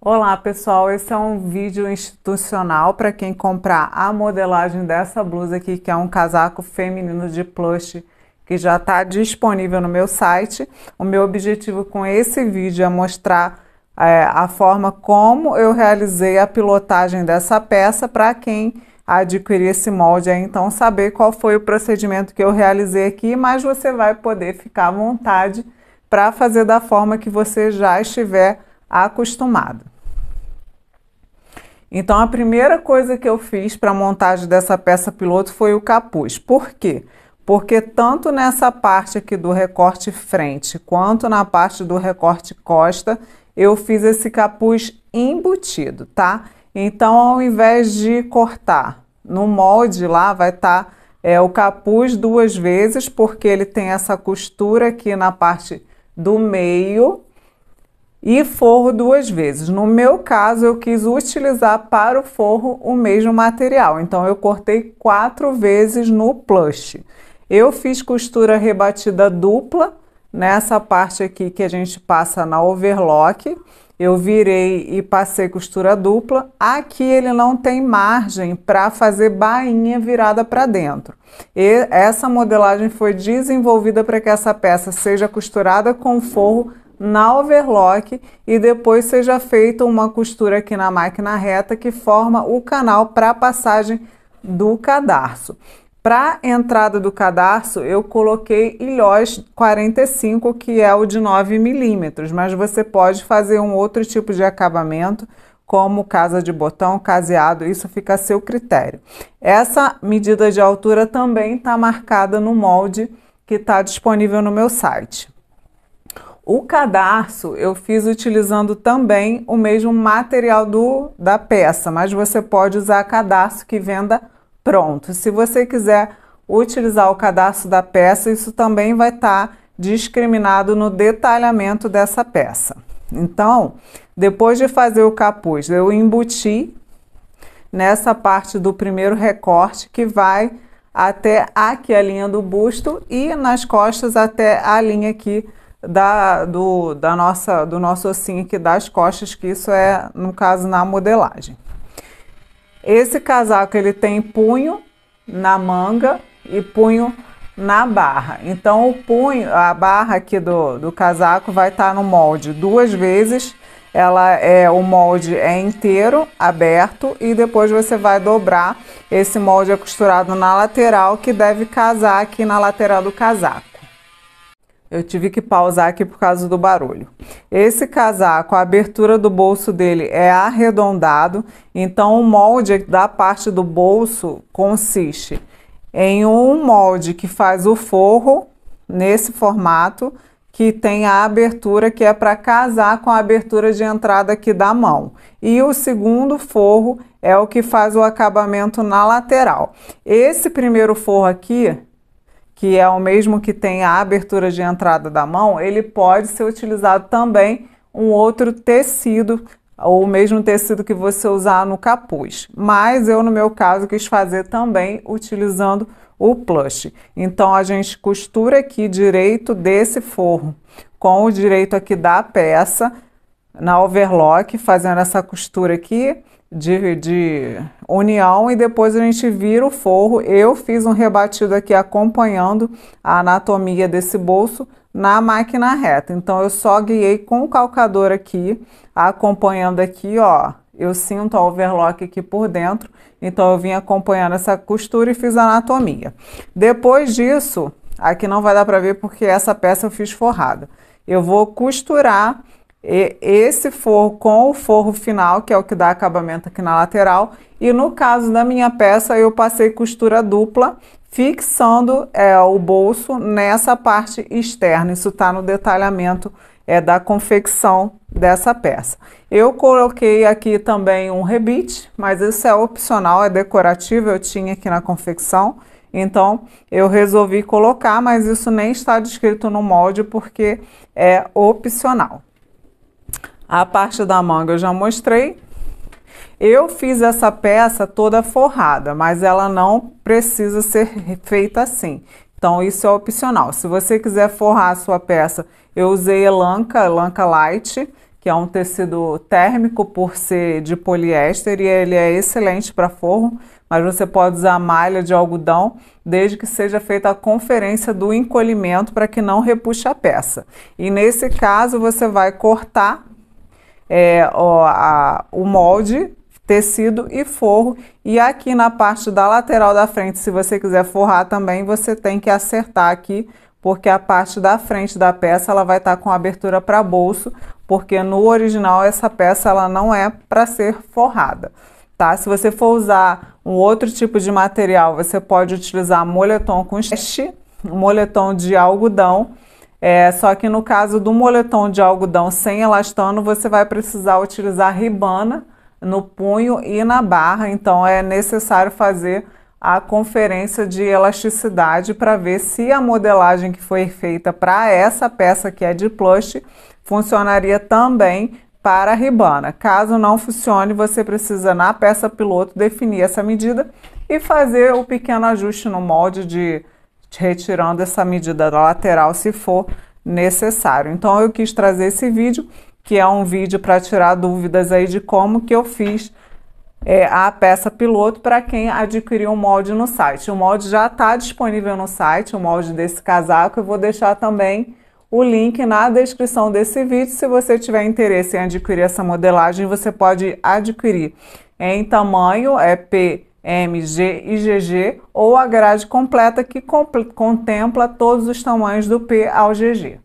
Olá pessoal, esse é um vídeo institucional para quem comprar a modelagem dessa blusa aqui, que é um casaco feminino de plush que já está disponível no meu site. O meu objetivo com esse vídeo é mostrar é, a forma como eu realizei a pilotagem dessa peça para quem adquirir esse molde, é então saber qual foi o procedimento que eu realizei aqui, mas você vai poder ficar à vontade para fazer da forma que você já estiver acostumado. Então, a primeira coisa que eu fiz para a montagem dessa peça piloto foi o capuz. Por quê? Porque tanto nessa parte aqui do recorte frente, quanto na parte do recorte costa, eu fiz esse capuz embutido, tá? Então, ao invés de cortar no molde lá, vai estar tá, é, o capuz duas vezes, porque ele tem essa costura aqui na parte do meio, e forro duas vezes. No meu caso, eu quis utilizar para o forro o mesmo material, então eu cortei quatro vezes no plush. Eu fiz costura rebatida dupla nessa parte aqui que a gente passa na overlock. Eu virei e passei costura dupla. Aqui ele não tem margem para fazer bainha virada para dentro. E essa modelagem foi desenvolvida para que essa peça seja costurada com forro na overlock e depois seja feita uma costura aqui na máquina reta que forma o canal para a passagem do cadarço. Para entrada do cadarço, eu coloquei ilhós 45, que é o de 9 milímetros, mas você pode fazer um outro tipo de acabamento, como casa de botão, caseado, isso fica a seu critério. Essa medida de altura também está marcada no molde que está disponível no meu site. O cadarço eu fiz utilizando também o mesmo material do, da peça, mas você pode usar cadarço que venda pronto. Se você quiser utilizar o cadarço da peça, isso também vai estar tá discriminado no detalhamento dessa peça. Então, depois de fazer o capuz, eu embuti nessa parte do primeiro recorte que vai até aqui a linha do busto e nas costas até a linha aqui da, do, da nossa, do nosso ossinho aqui das costas, que isso é, no caso, na modelagem. Esse casaco ele tem punho na manga e punho na barra. Então o punho, a barra aqui do, do casaco vai estar tá no molde duas vezes. Ela é o molde é inteiro, aberto e depois você vai dobrar. Esse molde é costurado na lateral que deve casar aqui na lateral do casaco. Eu tive que pausar aqui por causa do barulho. Esse casaco, a abertura do bolso dele é arredondado, então o molde da parte do bolso consiste em um molde que faz o forro nesse formato, que tem a abertura que é para casar com a abertura de entrada aqui da mão. E o segundo forro é o que faz o acabamento na lateral. Esse primeiro forro aqui que é o mesmo que tem a abertura de entrada da mão, ele pode ser utilizado também um outro tecido, ou o mesmo tecido que você usar no capuz. Mas eu, no meu caso, quis fazer também utilizando o plush. Então, a gente costura aqui direito desse forro com o direito aqui da peça, na overlock, fazendo essa costura aqui de, de união e depois a gente vira o forro. Eu fiz um rebatido aqui acompanhando a anatomia desse bolso na máquina reta. Então eu só guiei com o calcador aqui, acompanhando aqui, ó. Eu sinto a overlock aqui por dentro, então eu vim acompanhando essa costura e fiz a anatomia. Depois disso, aqui não vai dar para ver porque essa peça eu fiz forrada. Eu vou costurar esse forro com o forro final, que é o que dá acabamento aqui na lateral. E no caso da minha peça, eu passei costura dupla, fixando é, o bolso nessa parte externa. Isso está no detalhamento é, da confecção dessa peça. Eu coloquei aqui também um rebite, mas isso é opcional, é decorativo, eu tinha aqui na confecção. Então eu resolvi colocar, mas isso nem está descrito no molde porque é opcional. A parte da manga eu já mostrei. Eu fiz essa peça toda forrada, mas ela não precisa ser feita assim. Então isso é opcional. Se você quiser forrar a sua peça, eu usei elanca, elanca light, que é um tecido térmico por ser de poliéster e ele é excelente para forro, mas você pode usar malha de algodão desde que seja feita a conferência do encolhimento para que não repuxe a peça. E nesse caso você vai cortar é, ó, a, o molde, tecido e forro. E aqui na parte da lateral da frente, se você quiser forrar também, você tem que acertar aqui porque a parte da frente da peça ela vai estar tá com abertura para bolso, porque no original essa peça ela não é para ser forrada. Tá? Se você for usar um outro tipo de material, você pode utilizar moletom com este, moletom de algodão. É, só que no caso do moletom de algodão sem elastano, você vai precisar utilizar ribana no punho e na barra, então é necessário fazer a conferência de elasticidade para ver se a modelagem que foi feita para essa peça que é de plush funcionaria também para a ribana. Caso não funcione, você precisa na peça piloto definir essa medida e fazer o pequeno ajuste no molde de retirando essa medida da lateral se for necessário. Então eu quis trazer esse vídeo, que é um vídeo para tirar dúvidas aí de como que eu fiz é, a peça piloto para quem adquiriu o molde no site. O molde já está disponível no site, o molde desse casaco. Eu vou deixar também o link na descrição desse vídeo. Se você tiver interesse em adquirir essa modelagem, você pode adquirir em tamanho é P, M, G e GG ou a grade completa que contempla todos os tamanhos do P ao GG.